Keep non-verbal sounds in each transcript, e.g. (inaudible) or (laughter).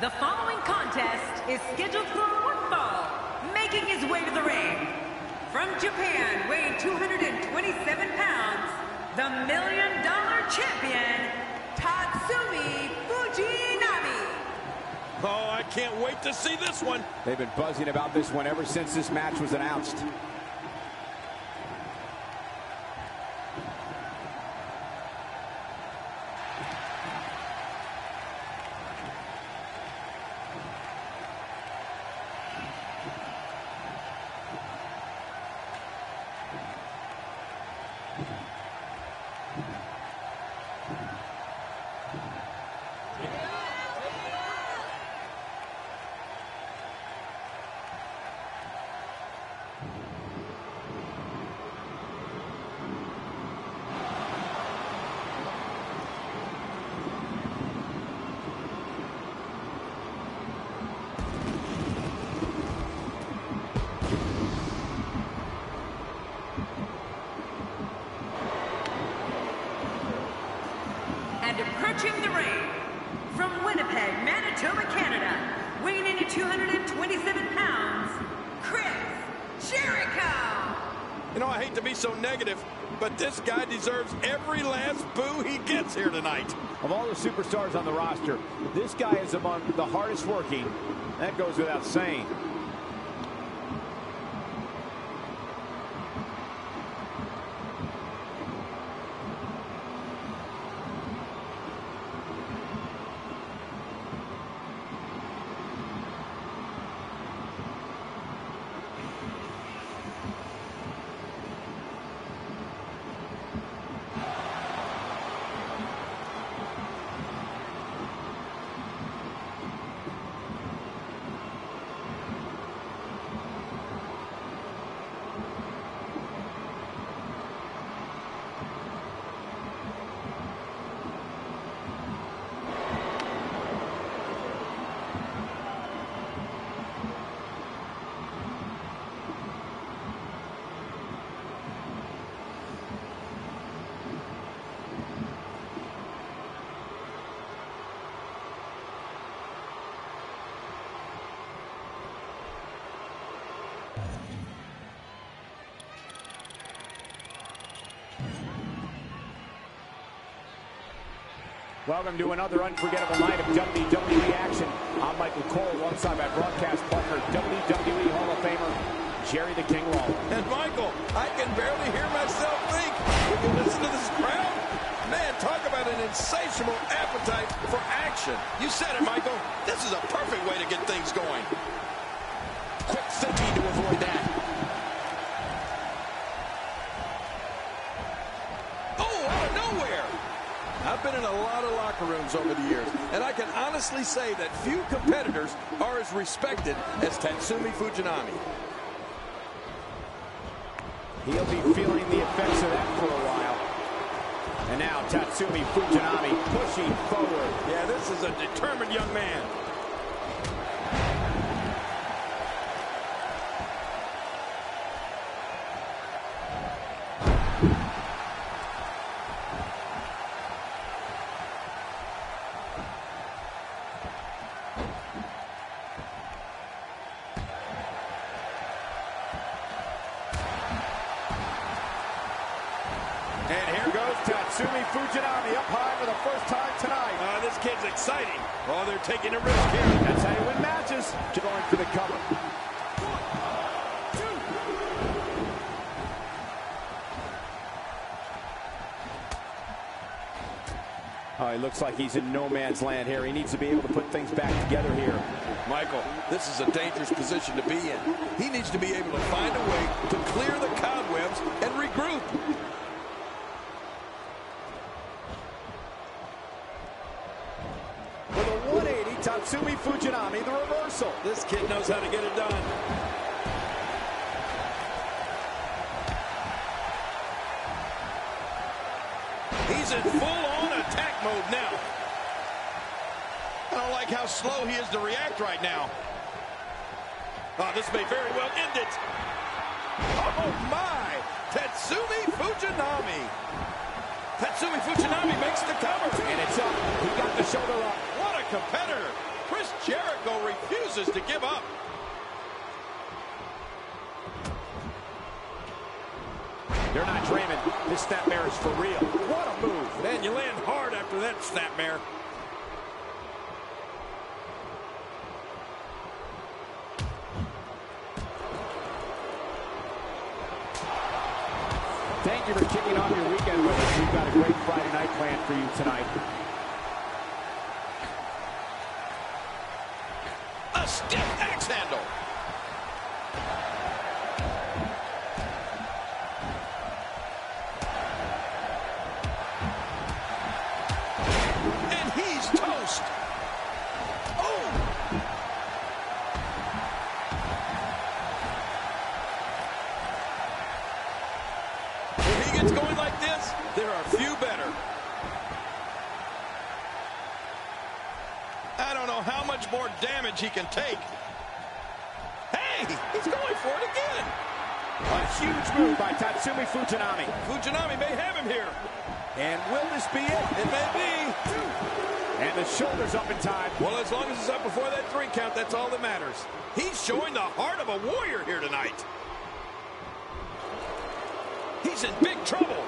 The following contest is scheduled for one fall. Making his way to the ring. From Japan, weighing 227 pounds, the Million Dollar Champion, Tatsumi Fujinami. Oh, I can't wait to see this one. They've been buzzing about this one ever since this match was announced. And approaching the ring, from Winnipeg, Manitoba, Canada, weighing in at 227 pounds, Chris Jericho. You know, I hate to be so negative, but this guy deserves every last boo he gets here tonight. Of all the superstars on the roster, this guy is among the hardest working. That goes without saying. Welcome to another unforgettable night of WWE action. I'm Michael Cole alongside my broadcast partner, WWE Hall of Famer, Jerry the King Lawler. And Michael, I can barely hear myself think. When you listen to this crowd, man, talk about an insatiable appetite for action. You said it, Michael. This is a perfect way to get things going. Quick thinking to avoid that. Oh, out of nowhere. I've been in a lot of locker rooms over the years, and I can honestly say that few competitors are as respected as Tatsumi Fujinami. He'll be feeling the effects of that for a while. And now Tatsumi Fujinami pushing forward. Yeah, this is a determined young man. And here goes Tatsumi Fujinami up high for the first time tonight. Uh, this kid's exciting. Oh, they're taking a risk here. That's how you win matches. Going for the cover. Oh, he looks like he's in no man's land here. He needs to be able to put things back together here. Michael, this is a dangerous position to be in. He needs to be able to find a way to clear the cobwebs and regroup. With a 180, Fujinami, the reversal. This kid knows how to get it done. He's in full-on attack mode now. I don't like how slow he is to react right now. Oh, this may very well end it. Oh, my. Tatsumi Fujinami. Tatsumi Fujinami makes the cover. And it's up. He got the shoulder up. What a competitor. Jericho refuses to give up. They're not dreaming. This snapmare is for real. What a move. Man, you land hard after that snapmare. Thank you for kicking off your weekend with us. We've got a great Friday night planned for you tonight. A stiff axe handle. And he's toast. Oh! If he gets going like this, there are few better. I don't know how much more damage he can take. Hey, he's going for it again. A huge move by Tatsumi Fujinami. Fujinami may have him here. And will this be it? It may be. And the shoulders up in time. Well, as long as it's up before that three count, that's all that matters. He's showing the heart of a warrior here tonight. He's in big trouble.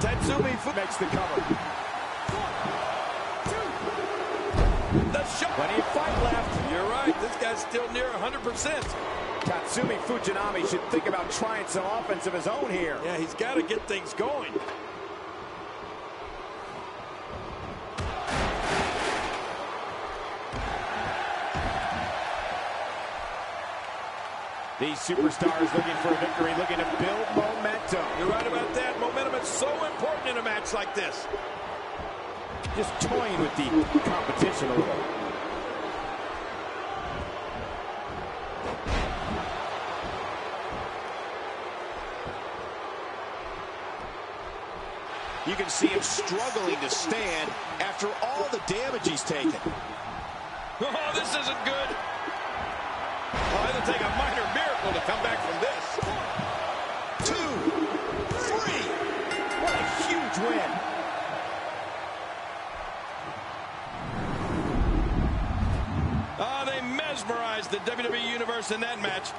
Tatsumi Fu makes the cover. One, The shot. Plenty of fight left. You're right. This guy's still near 100%. Tatsumi Fujinami should think about trying some offense of his own here. Yeah, he's got to get things going. These superstars looking for a victory, looking to build momentum. You're right about that. Is so important in a match like this. Just toying with the competition a little. You can see him struggling to stand after all the damage he's taken. (laughs) Oh, this isn't good. Oh, it'll take a minor miracle to come back from this. Two, three. What a huge win. Oh, they mesmerized the In that match.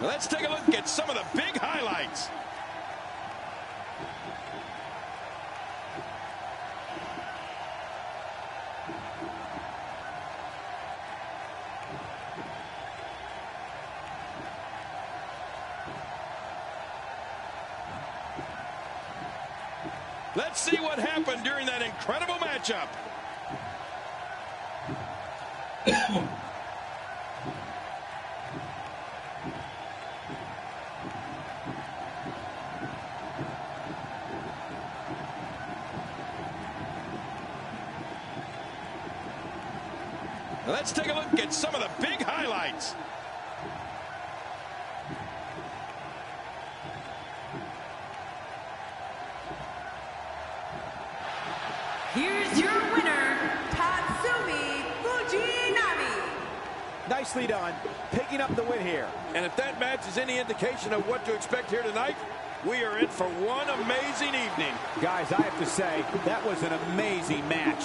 Let's take a look at some of the big highlights. Let's see what happened during that incredible matchup. Let's take a look at some of the big highlights. Here's your winner, Tatsumi Fujinami. Nicely done. Picking up the win here. And if that match is any indication of what to expect here tonight, we are in for one amazing evening. Guys, I have to say, that was an amazing match.